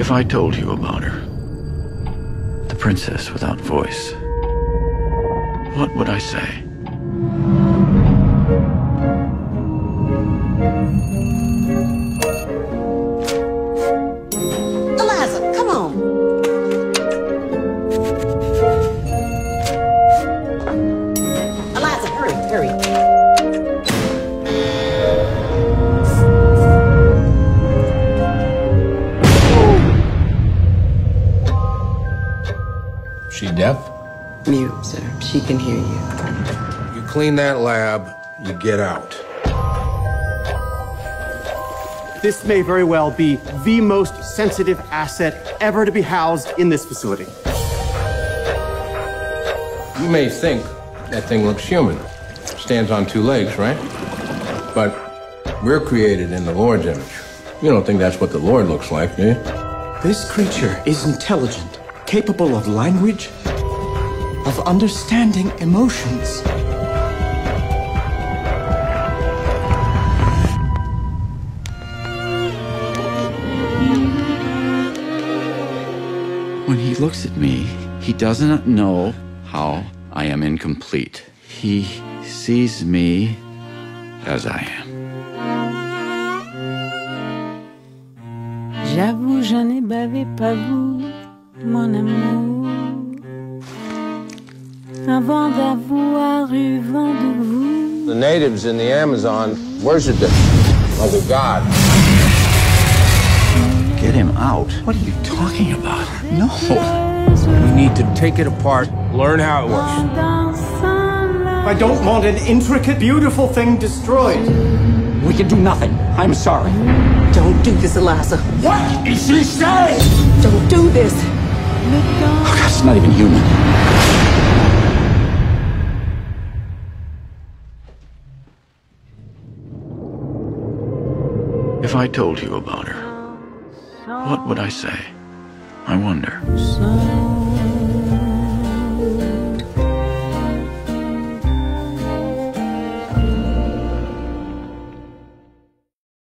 If I told you about her, the princess without voice, what would I say? She deaf? Mute, sir. She can hear you. You clean that lab, you get out. This may very well be the most sensitive asset ever to be housed in this facility. You may think that thing looks human. Stands on two legs, right? But we're created in the Lord's image. You don't think that's what the Lord looks like, do you? This creature is intelligent, capable of language, of understanding emotions. When he looks at me, he does not know how I am incomplete. He sees me as I am. J'avoue, je n'ai bavé pas vous, mon amour. Avant d'avoir eu vent de vous. The natives in the Amazon worshiped it like a god. Get him out. What are you talking about? No. We need to take it apart, learn how it works. I don't want an intricate, beautiful thing destroyed. We can do nothing. I'm sorry. Don't do this, Elisa. What is she saying? Don't do this. Oh, God, it's not even human. If I told you about her, what would I say? I wonder.